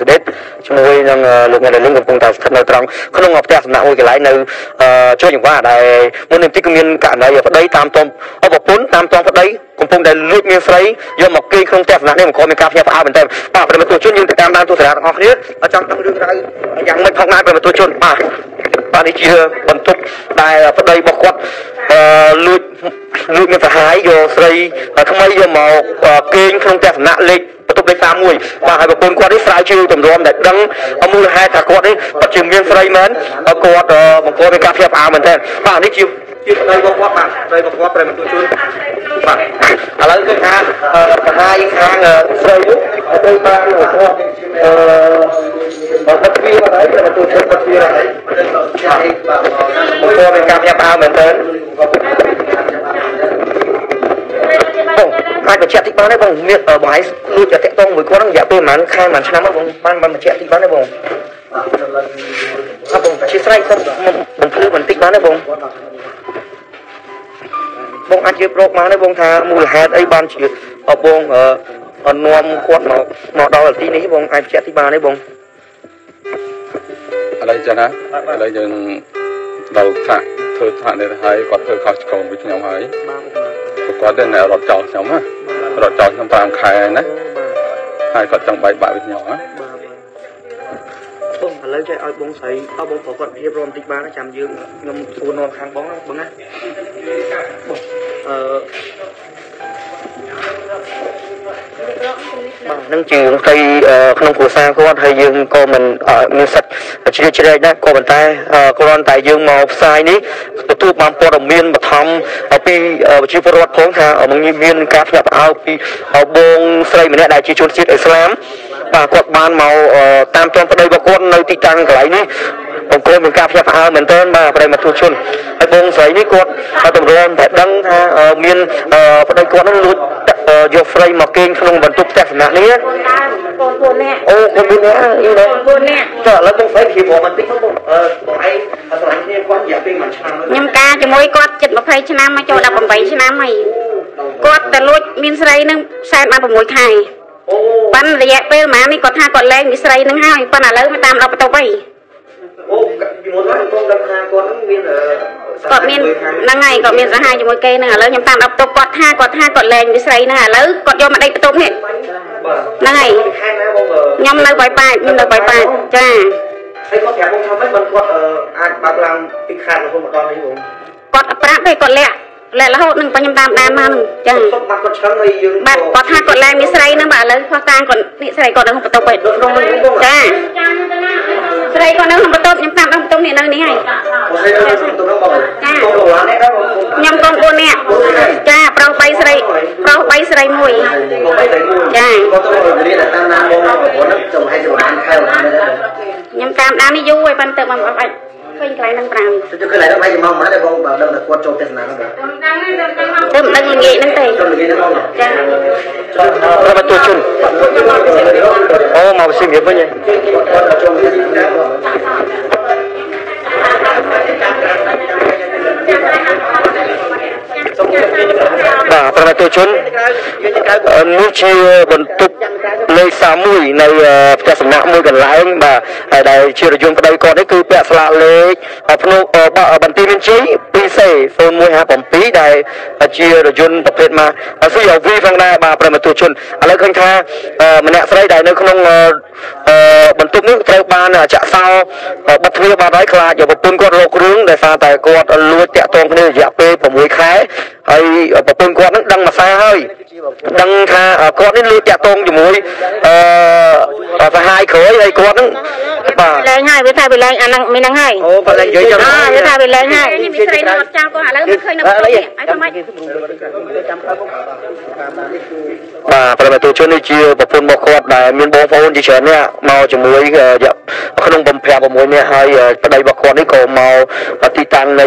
សេដេតជាមួយនឹងលោកអ្នកលឹងកំពុងតែស្ថិតនៅត្រង់ក្នុងផ្ទះសំណាក់មួយកន្លែងនៅជួយចង្វាដែលមុននេះទីក៏មានករណីប្តីតាមតមអបពុនតាមតមប្តី កំពុងតែលួចមានស្រីយកមកគេក្នុងផ្ទះសំណាក់នេះបង្កមានការភ្ញាក់ផ្អើលមែនទែនបាទប្រិមត្តជនយើងទៅតាមដានទស្សនាទាំងអស់គ្នាចង់ដឹងរឿងរ៉ាវយ៉ាងម៉េចផងដែរប្រិមត្តជនបាទបាទនេះជាបន្ទប់ដែលប្តីរបស់គាត់អឺលួចលួចមានសហាយយកស្រីថ្មីយកមកគេងក្នុងផ្ទះសំណាក់លេខបន្ទប់លេខ31បាទហើយប្រពន្ធគាត់នេះស្រាវជ្រាវទម្រាំដែលដឹងមូលហេតុថាគាត់នេះពិតជាមានស្រីមែនគាត់បង្កមានការភ្ញាក់ផ្អើលមែនទែនបាទនេះជា ជាប្តីរបស់គាត់បាទប្តីរបស់គាត់ប្រិមត្តជនបាទឥឡូវគឺថាសហាយខាងស្រីនេះទៅបានគាត់អឺបើបិទទ្វារហើយប្រិមត្តជនបិទទ្វារហើយបាទបង្កមានការភ្ញាក់ផ្អើលមែនទែនបងអាចបញ្ជាក់តិចបានទេបងមានបងឯងលួចតែតាក់តងមួយគាត់ហ្នឹងរយៈពេលប្រហែលខែប្រហែលឆ្នាំមកបងបានបានបញ្ជាក់តិចបានទេបងអត់បងជាស្រ័យសុំបំភ្លឺបន្តិចបានទេបង បងអាចយកប្រកមកទេបងថាមូលហេតុអីបានជាបងអនាំគាត់មកមកដល់ទីនេះបងអាចបញ្ជាក់តិចបានទេបងឥឡូវចឹងណាឥឡូវយើងដល់ថ្នាក់ធ្វើថ្នាក់នេះហើយគាត់ធ្វើខុសឆ្គងពីខ្ញុំហើយគាត់ទៅរត់ចោលខ្ញុំណារត់ចោលខ្ញុំ5ខែហើយណាហើយគាត់ចង់បែកបាក់ពីខ្ញុំណាបង ឥឡូវចេះឲ្យបងស្រីឲ្យបងប្រុសគាត់រៀបរាប់បន្តិចបានចាំយើងខ្ញុំសួរនាំខាងបងណាបងណាបងអឺបាទនឹងជារឿងផ្ទៃក្នុងគ្រួសារគាត់ហើយយើងក៏មិនមានសិទ្ធជ្រៀតជ្រែកដែរក៏ប៉ុន្តែគ្រាន់តែយើងមកផ្សាយនេះទទួលបានព័ត៌មានបឋមពីប្រជាពលរដ្ឋផងថាមានការភ្ញាក់ផ្អើលពីបងស្រីម្នាក់ដែលជាជនជាតិអ៊ីស្លាម បាទគាត់បានមកតាមទាន់ប្តីរបស់គាត់នៅទីតាំងកន្លែងនេះបង្គោលមានការភ្ញាក់ផ្អើលមែនទែនបាទប្រិមត្តជនហើយបងស្រីនេះគាត់តម្រាំតែដឹងថាមានប្តីគាត់នឹងលួចយកស្រីមកគេងក្នុងបន្ទប់ផ្ទះសំណាក់នេះកូន4នាក់អូកូន4នាក់អីដែរ4នាក់ចុះឥឡូវបងស្រីព្រៀបបន្តិចមកបងអឺបងឯងស្រឡាញ់គ្នាគាត់រយៈពេល1ឆ្នាំខ្ញុំការជាមួយគាត់ជិត20ឆ្នាំមកចូល18ឆ្នាំហើយគាត់ទៅលួចមានស្រីនឹង46ខែអូ ប៉ាន់រយៈពេលប្រហែលនេះគាត់ថាគាត់លែងមានស្រីនឹងហើយប៉ាន់ឥឡូវមកតាមដល់បន្ទប់អីអូពីមុនហ្នឹងបងដឹងថាគាត់ហ្នឹងមានគាត់មានហ្នឹងហើយគាត់មានសហាយជាមួយគេហ្នឹងឥឡូវខ្ញុំតាមដល់បន្ទប់គាត់ថាគាត់ថាគាត់លែងវិស្រីហ្នឹងឥឡូវគាត់យកមកដេកបន្ទប់នេះហ្នឹងហើយខ្ញុំនៅបៃប៉ែតខ្ញុំនៅបៃប៉ែតចាហើយគាត់ប្រាប់បងថាម៉េចបើគាត់អាចបើកឡើងពីខាតរហូតមកដល់នេះបងគាត់ប្រាប់ទេគាត់លាក់លែរហូតនឹងខ្ញុំតាមដានមកនឹងចឹងបាត់គាត់ឆ្លងហើយយើងបាទគាត់ថាគាត់ឡើងមានស្រីនឹងបាទ ឥឡូវគាត់តាងគាត់នេះស្រីគាត់នៅក្នុងបន្ទប់វិញចាស្រីគាត់នៅក្នុងបន្ទប់ខ្ញុំតាមដល់បន្ទប់នេះនៅនេះហើយចាខ្ញុំកូន4នាក់ចាប្រុស3ស្រីប្រុស3ស្រី1ចាគាត់ទៅរៀនតាមណាបងប្រពន្ធចំហែចំបានខែខ្ញុំតាមដាននេះយូរហើយប៉ុន្តែមិនបាច់ ឃើញកន្លែងហ្នឹងប្រាំទៅកន្លែងហ្នឹងហើយមកមកដែរបងបើដឹងថាគាត់ចូលទស្សនាហ្នឹងបងទៅមិនដឹងល្ងាចហ្នឹងទេចូលល្ងាចហ្នឹងបងចាប្រវត្តិជនអូមកសិង្ហវិញគាត់ចូលល្ងាចបាទប្រវត្តិជននេះជាបន្ទប់ លេខ31នៅផ្ទះសំណាក់មួយកន្លែងបាទដែលជារយន្តប្តីគាត់នេះគឺពាក់ស្លាកលេខភ្នោះបន្ទាយមានជ័យ 2C 0157ដែលជារយន្តប្រភេទមក CRV ផងដែរបាទប្រិមត្តជនឥឡូវឃើញថាម្នាក់ស្រីដែលនៅក្នុងបន្ទប់នេះត្រូវបានចាក់សោបិទទ្វារបាត់ហើយខ្លាចប្រពន្ធគាត់រករឿងដោយសារតែគាត់លួចតាក់ទងគ្នារយៈពេល6ខែហើយប្រពន្ធគាត់នឹងដឹងមួយសារហើយដឹងថាគាត់នេះលួចតាក់ទងជាមួយអឺសហាយក្រោយហើយគាត់នឹងបាទលែងហើយវាថាវាលែងអាហ្នឹងមានហ្នឹងហើយអូគាត់លែងនិយាយចឹងអើវាថាវាលែងហើយមានស្រីនៅអត់ចោលគាត់ឥឡូវមិនឃើញនៅបន្ទប់នេះហើយថាម៉េចបាទប្រតិជននេះជាប្រពន្ធរបស់គាត់ដែលមានបងប្អូនជាច្រើននាក់មកជាមួយក្នុងបំប្រា6នាក់ហើយប្តីរបស់គាត់នេះក៏មកទីតាំងនៃ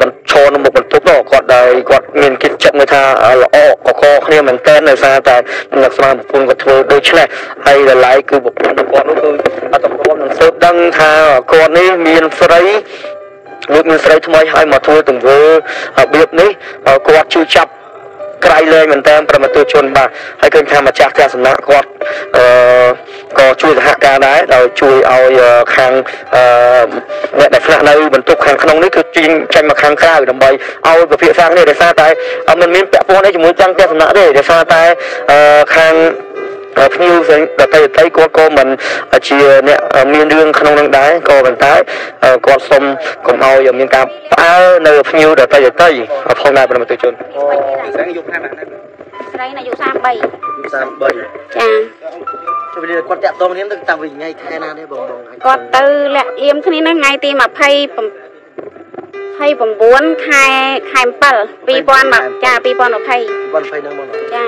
បញ្ឈរនៅមុខបន្ទប់នោះគាត់ដែលគាត់មានគិតចិត្តមួយថាល្អកកគ្នាមែនតើដោយសារតែលក្ខណៈប្រពន្ធគាត់ធ្វើដូច្នេះហើយតម្លៃគឺប្រពន្ធគាត់នោះគឺអត់ព្រមនឹងស៊ើបដឹងថាគាត់នេះមានស្រីលោកមានស្រីថ្មីហើយមកធ្វើទង្វើរបៀបនេះគាត់ជឿចាប់ ក្រៃលែងមែនតើប្រមទជនបាទហើយឃើញថាម្ចាស់ផ្ទះសំណាក់គាត់អឺក៏ជួយសហការដែរដោយជួយឲ្យខាងអឺអ្នកដែលស្នាក់នៅបន្ទប់ខាងក្នុងនេះគឺចេញចេញមកខាងក្រៅដើម្បីឲ្យពិភាក្សាគ្នាដោយសារតែมันមានពាក់ព័ន្ធអីជាមួយចាំងផ្ទះសំណាក់ទេដោយសារតែអឺខាង ភ្ញៀវផ្សេងដតីដតីគាត់ក៏មិនជាអ្នកមានរឿងក្នុងនឹងដែរក៏ប៉ុន្តែគាត់សុំកុំឲ្យមានការផ្អើលនៅភ្ញៀវដតីដតីផងដែរប្រមទជនស្រីយុខែបានដែរស្រីអាយុ33 33ចាជម្រាបគាត់តាក់ទងគ្នាទៅតាំងពីថ្ងៃខែណាទេបងបងគាត់ទៅលាក់លៀមគ្នាហ្នឹងថ្ងៃទី20 29ខែខែ7 2000ចា2020 2020ហ្នឹងបងចា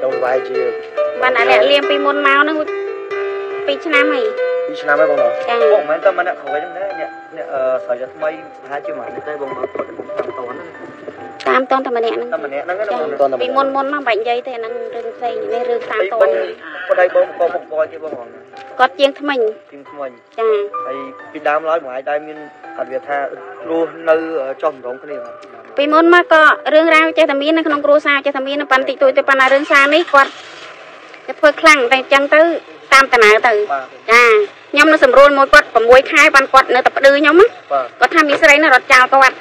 ចុងវាយជា បានអាលាក់លៀមពីមុនមកហ្នឹង2ឆ្នាំហើយ2ឆ្នាំហើយបងបងចាបងមិនមែនតែមិនអ្នកក្រោយហ្នឹងដែរអ្នកអ្នកស្រីថ្មីប្រហែលជាមួយនេះទេបងបងគាត់តាមតនហ្នឹងតាមតនតែម្នាក់ហ្នឹងតែម្នាក់ហ្នឹងណាចាបងតនពីមុនមុនមកបាច់និយាយទេអាហ្នឹងរឿងផ្សេងនេះរឿងតាមតបងនប្តីបងក៏មកកយទេបងបងគាត់ជាងថ្មិញជាងថ្មីចាហើយពីដើមឡើយមួយឯងដែរមានអត់វាថារស់នៅចុះម្ដងគ្នាបាទពីមុនមកក៏រឿងរ៉ាវចេះតែមាននៅក្នុងគ្រួសារចេះតែមាននៅប៉ាន់តិចតួចទៅប៉ុន្តែរឿងសារនេះគាត់ ទៅធ្វើខ្លាំងតែអញ្ចឹងទៅតាមតំណើទៅបាទចាខ្ញុំនៅសម្រួលមួយគាត់6ខែបានគាត់នៅតែប្តឺខ្ញុំណាបាទគាត់ថាមានស្រីនៅរត់ចោលគាត់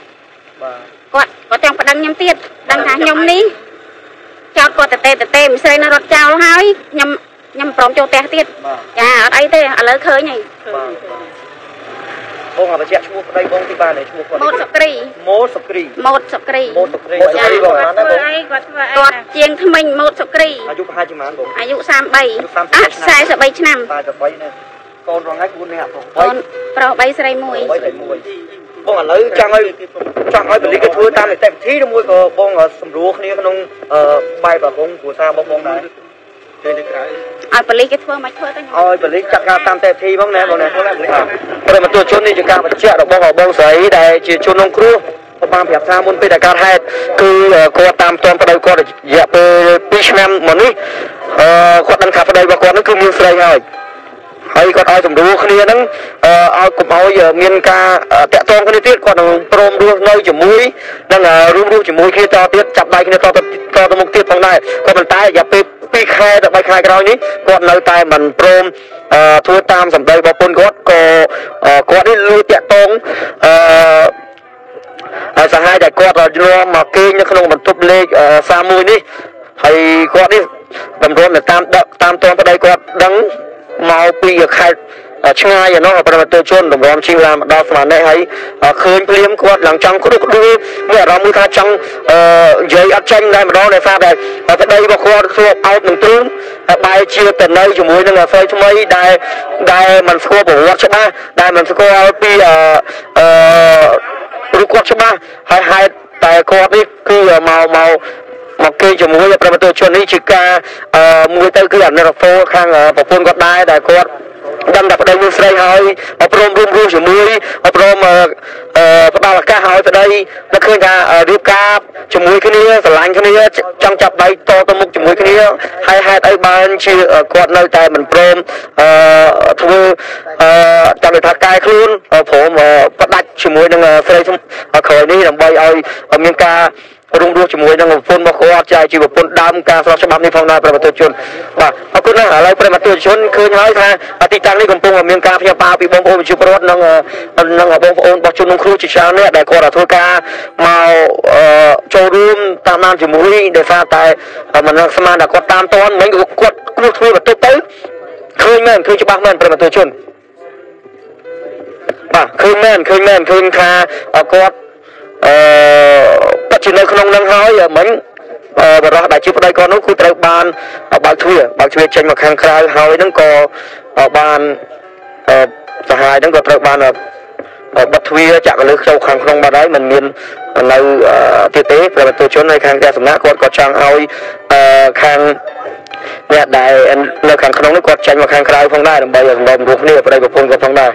បាទគាត់គាត់ទាំងប្តឹងខ្ញុំទៀតដឹងថាខ្ញុំនេះចោតគាត់តេតេតេមានស្រីនៅរត់ចោលហើយខ្ញុំខ្ញុំព្រមចូលផ្ទះទៀតបាទចាអត់អីទេឥឡូវឃើញហើយ បាទបងអាបច្ចៈឈ្មោះប្តីបងទីបានឈ្មោះគាត់ម៉ូតសុក្រីម៉ូសុគ្រីម៉ូតសុក្រីម៉ូសុគ្រីម៉ូសុគ្រីបងបានណាបងគាត់ធ្វើអីគាត់ជាងថ្មិញម៉ូតសុក្រីអាយុប្រហែលជាប៉ុន្មានបងអាយុ33អ่ะ43ឆ្នាំតែទៅ3នេះកូនរងថ្ងៃគួរនេះអត់បងកូនប្រុស3ស្រី1 3តែ1បងឥឡូវចង់ឲ្យចង់ឲ្យបលិកធ្វើតាមនីតិវិធីឬមួយក៏បងសម្រួលគ្នាក្នុងបែបអាគងគ្រួសារបងបងដែរ ទៅទៅក្រៅឲ្យប៉ូលីសគេធ្វើមកធ្វើទៅខ្ញុំឲ្យបលិកចាត់ការតាមនីតិវិធីបងណាបងណាប្រមទជននេះជាការបញ្ជាក់របស់បងស្រីដែលជាជនក្នុងគ្រោះបានប្រាប់ថាមុនពេលដែលកើតហេតុគឺគាត់តាមទាន់ប្តីគាត់រយៈពេល2ឆ្នាំមកនេះអឺគាត់ដឹងថាប្តីរបស់គាត់នឹងគឺមានស្រីហើយហើយគាត់ឲ្យសម្រួលគ្នាហ្នឹងអឺឲ្យកុំឲ្យមានការតាក់ទងគ្នាទៀតគាត់នឹងព្រមរស់នៅជាមួយនឹងរួមរស់ជាមួយគ្នាតទៀតចាប់ដៃគ្នាតទៅតទៅមុខទៀតផងដែរគាត់ប៉ុន្តែរយៈពេល 2ខែដល់3ខែក្រោយនេះគាត់នៅតែមិនព្រមអឺធ្វើតាមសម្ដីរបស់ប្រពន្ធគាត់ក៏គាត់នេះលួចតាក់ទងអឺហើយសហាយដែលគាត់នាំមកគេងនៅក្នុងបន្ទប់លេខ31នេះហើយគាត់នេះតម្រុំទៅតាមដឹកតាមតនប្តីគាត់ដឹងមកពីខេត្ត ឆ្ងាយឯណោះប្រវត្តិជនតម្រាំជីវឡានមកដល់ស្មាននេះហើយឃើញភ្លាមគាត់ឡើងចង់គ្រុះគ្ដួលមានអារម្មណ៍មួយថាចង់អឺនិយាយអត់ចាញ់តែម្ដងដោយសារតែប្តីរបស់គាត់ស្រួបអោតនឹងទ្រូងបែរជាទៅនៅជាមួយនឹងស្រីថ្មីដែលដែលមិនស្គាល់ប្រវត្តិច្បាស់ដែលមិនស្គាល់ពីអឺអឺរូបគាត់ច្បាស់ហើយហេតុតែគាត់នេះគឺមកមកមកគេជាមួយប្រវត្តិជននេះជាការអឺមួយទៅគឺអនិរហ្វូខាងប្រពន្ធគាត់ដែរដែលគាត់ ដឹងតែប្តីមានស្រីហើយព្រមរួមរស់ជាមួយព្រមអឺផ្ដល់ឱកាសឲ្យប្តីនឹកឃើញថារៀបការជាមួយគ្នាស្រឡាញ់គ្នាចង់ចាប់ដៃតទៅមុខជាមួយគ្នាហើយហេតុអីបានជាគាត់នៅតែមិនព្រមអឺធ្វើអឺតាមថាកែខ្លួនព្រមផ្ដាច់ជាមួយនឹងស្រីក្រោយនេះដើម្បីឲ្យមានការ រួមរស់ជាមួយនឹងប្រពន្ធរបស់គាត់ចាជាប្រពន្ធដើមការស្របច្បាប់នេះផងដែរប្រវត្តិជនបាទអរគុណណាស់ឥឡូវប្រវត្តិជនឃើញហើយថាទីតាំងនេះកំពុងមានការផ្ញើប៉ាពីបងប្អូនប្រជាពលរដ្ឋនិងនិងបងប្អូនរបស់ជនក្នុងគ្រូជាច្រើនអ្នកដែលគាត់ធ្វើការមកចូលរួមតាមដានជាមួយដោយសារតែមិនស្មានថាគាត់តាមតនមិញគាត់គ្រោះធ្វើបន្ទប់ទៅឃើញមែនឃើញច្បាស់មែនប្រវត្តិជនបាទឃើញមែនឃើញមែនឃើញថាគាត់ អឺពិតជានៅក្នុងនឹងហើយមិញបរោះដែលជាប្តីគាត់នោះគឺត្រូវបានបើកទ្វារបើកទ្វារចេញមកខាងក្រៅហើយនឹងក៏បានសាហាយនឹងក៏ត្រូវបានបិទទ្វារចាក់កលឹះចូលខាងក្នុងបាត់ហើយមិនមាននៅទៀតទេប្រវត្តិជននៅខាងផ្ទះសំណាក់គាត់ក៏ចង់ឲ្យខាងអ្នកដែលនៅខាងក្នុងនេះគាត់ចេញមកខាងក្រៅផងដែរដើម្បីឲ្យសម្របរួមគ្នាប្តីប្រពន្ធគាត់ផងដែរ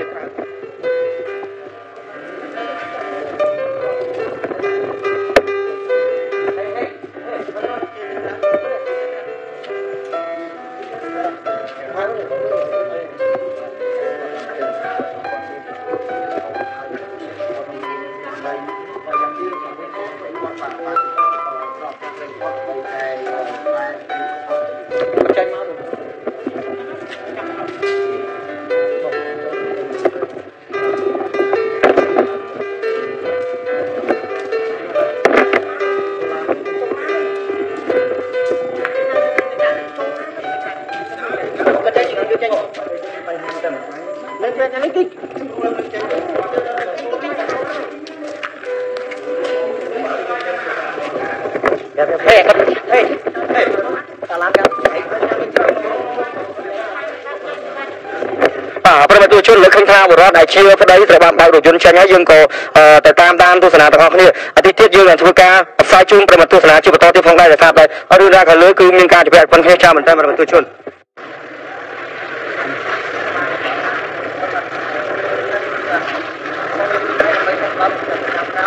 យ៉ាងទៀតរបស់បាទបាទក៏ប្រកបដោយតែ បាទប្រិមត្តជនលើកឃើញថាបរិវត្តដែលជាប្តីត្រូវបានបើករថយន្តចេញហើយយើងក៏ទៅតាមដានទស្សនាទាំងអស់គ្នាអាទិត្យទៀតយើងនឹងធ្វើការផ្សាយជូនប្រិមត្តទស្សនាជាបន្តទៀតផងដែរដែលថាតែរឿងរ៉ាវខាងលើគឺមានការជម្រាបប៉ុនគ្នាចាំមែនតើប្រិមត្តជន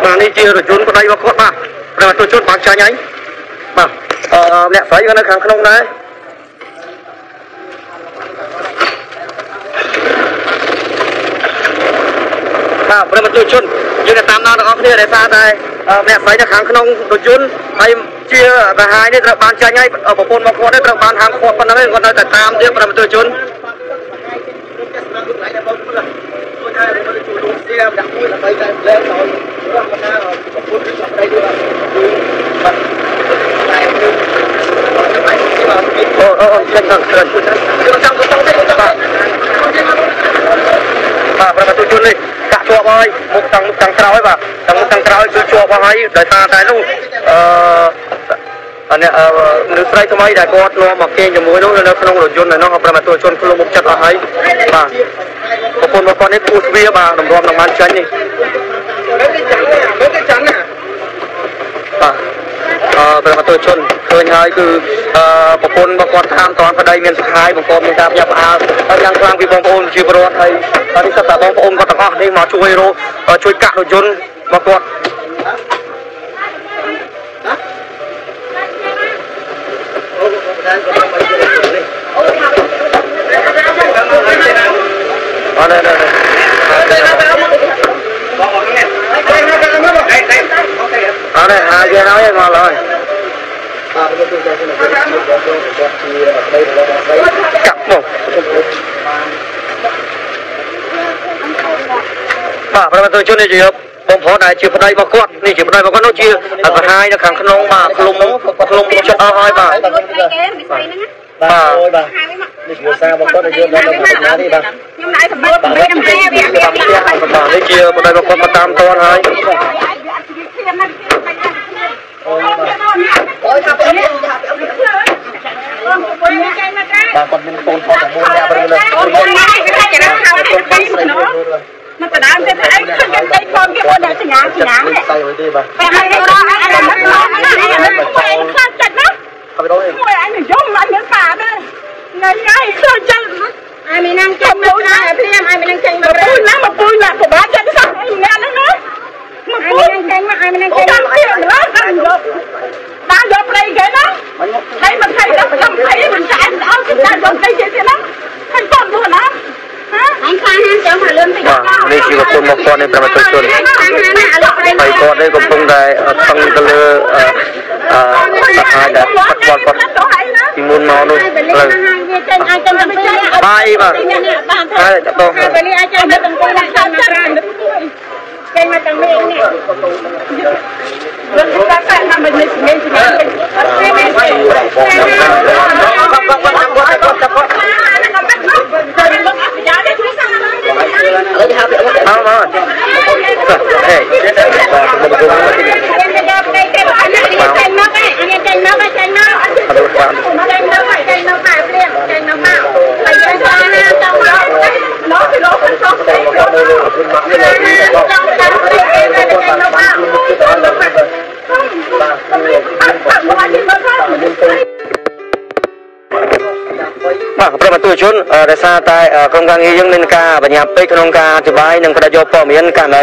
បាទនេះជារថយន្តប្តីរបស់គាត់បាទប្រិមត្តជនបានចាញ់ហើយ បាទអឺអ្នកស្រីក៏នៅខាងក្នុងដែរបាទប្រិមត្តជនយើងទៅតាមដានទាំងអស់គ្នាដែលថាតែអ្នកស្រីនៅខាងក្នុងរថយន្តហើយជាកាហាយនេះត្រូវបានចាញ់ហើយប្រពន្ធមកគាត់នេះត្រូវបានហាមឃាត់ប៉ុណ្ណឹងគាត់នៅតែតាមទៀតប្រិមត្តជនអូអូ ចេញទៅចេញចាំទៅទៅបាទបាទប្រមាទជននេះកាក់ជាប់ហើយមុខទាំងមុខទាំងក្រោយបាទទាំងមុខទាំងក្រោយគឺជាប់ហើយដោយសារតែនោះអឺអានេះមនុស្សស្រីថ្មីដែលគាត់នាំមកគេងជាមួយនោះនៅក្នុងរថយន្តនៅនោះប្រមាទជនខ្លួនមុខចិត្តអស់ហើយបាទប្រពន្ធរបស់គាត់នេះពូស្វាបាទតម្រាំនឹងបានចាញ់នេះបាទអឺ ប្រមាទជនឃើញហើយគឺអឺប្រពន្ធរបស់គាត់តាមតនប្តីមានសុខាយបង្កប់មានការផ្ញើផ្អើលហើយយ៉ាងខ្លាំងពីបងប្អូនជាពលរដ្ឋហើយនេះសិតតែបងប្អូនគាត់ទាំងអស់នេះមកជួយរកជួយកាក់រថយន្តមកគាត់អរនេះអរនេះហើយយើងហើយមកឡើយ កាប់មកបាទប្រមាទជននេះជាបងប្អូនដែលជាប្តីរបស់គាត់នេះជាប្តីរបស់គាត់នោះជាសហាយនៅខាងក្នុងបាទឃ្លុំឃ្លុំចិត្តអស់ហើយបាទបាទបាទនេះជាសាររបស់គាត់ដែលយើងបានទៅណានេះបាទខ្ញុំណៃសម្បត្តិពី năm hai វាវាបាទនេះជាប្តីរបស់គាត់មកតាមតនហើយ បាទគាត់មានកូនថតតែមួយអ្នកបរិលើកូនណាគេថាចាំហៅឲ្យទៅនោះមកដដើមទៅអីឃើញគេទៅកូនគេអូនអ្នកសញ្ញាសញ្ញានេះតែទៅទេបាទតែឲ្យរកឲ្យអានោះមកណាអានោះខ្លាចចិត្តណាហើយដល់នេះមួយអញយំអញមានបាទេថ្ងៃថ្ងៃខ្លាចចិត្តអាមីណាំងចេញមកណាភ្លាមអាមីណាំងចេញមកពុយណាមកពុយណាពិបាកចិត្តសោះអីអ្នកហ្នឹងណាមកពុយចេញមកអាមីណាំងចេញមកទៀតណាកាន់យកបានយកព្រៃគេណាហើយមិន thấy đâu không thấy mình chạy áo chúng ta យកព្រៃគេទៀតណាហើយតោះនោះណាអញខ្លាហានចាំមកលឿនតិច នេះជាប្រពន្ធមកគាត់នេះប្រមាទជនហើយគាត់នេះកំពុងតែខឹងទៅលើអឺអឺសាហាយដែលគាត់គាត់គាត់ពីមុនមកនោះត្រូវចេញអាចចេញទៅបាយបាទហើយតោះហើយពេលនេះអាចចេញទៅទាំងពី ជនដោយសារតែក្រុមការងារយើងមានការបញ្ញាពេកក្នុងការអធិប្បាយនិងផ្ដាច់យកព័ត៌មានករណី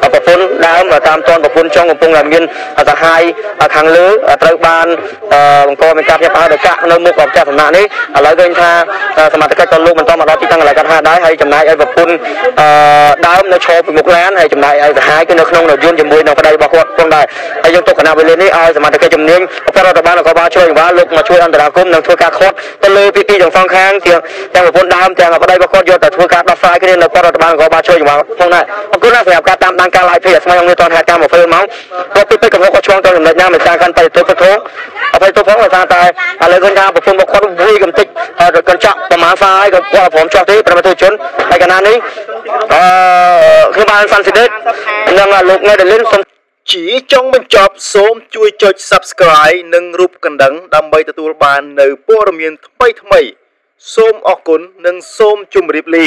ប្រពន្ធដើមតាមតនប្រពន្ធចុងកំពុងតែមានសហាយខាងលើត្រូវបានបង្កមានការផ្ញើផ្អើលដោយកាក់នៅមុខអបចាស់សំណាក់នេះឥឡូវឃើញថាសមត្ថកិច្ចក៏លោកបន្តមកដល់ទីតាំងកន្លែងកាត់ហាដែរហើយចំណាយឲ្យប្រពន្ធដើម នៅឈរពីមុខឡានហើយចំណាយឲ្យសហាយគឺនៅក្នុងរថយន្តជាមួយនឹងប្តីរបស់គាត់ផងដែរហើយយើងទុកគណៈវេលានេះឲ្យសមត្ថកិច្ចជំនាញប្រព័ន្ធរដ្ឋបាលនគរបាលជួយអង្បាលលោកមកជួយអន្តរាគមន៍និងធ្វើការខាត់ទៅលើពីពីទាំងសងខាងជាទាំងប្រពន្ធដើមទាំងប្តីរបស់គាត់យកទៅធ្វើការដោះស្រាយគ្នានៅរដ្ឋបាលនគរបាលជួយច្បាប់ផងដែរអរគុណណាស់សម្រាប់ការតាមដានការ live ភេទស្មៃអង្គនេះតនហេតុការ20ម៉ោងគាត់ ពីពេកកំហុសគាត់ឆ្លងទៅចំណុចណាមិនតាមកាន់បរិទិទៅផងអភ័យទោសផងដោយសារតែឥឡូវឃើញថាប្រពន្ធរបស់គាត់វាយកំតិចកញ្ចក់ប្រមាណសាហើយក៏គាត់ព្រមចោះទេប្រមាណទុជនហើយកណានេះអឺខ្ញុំបានសាន់ស៊ីដេតនិងលោកង៉េដេលីនសូមជាចុងបញ្ចប់សូមជួយចុច Subscribe និងរូបកណ្ដឹងដើម្បីទទួលបាននៅព័ត៌មានថ្មីៗសូមអរគុណនិងសូមជម្រាបលា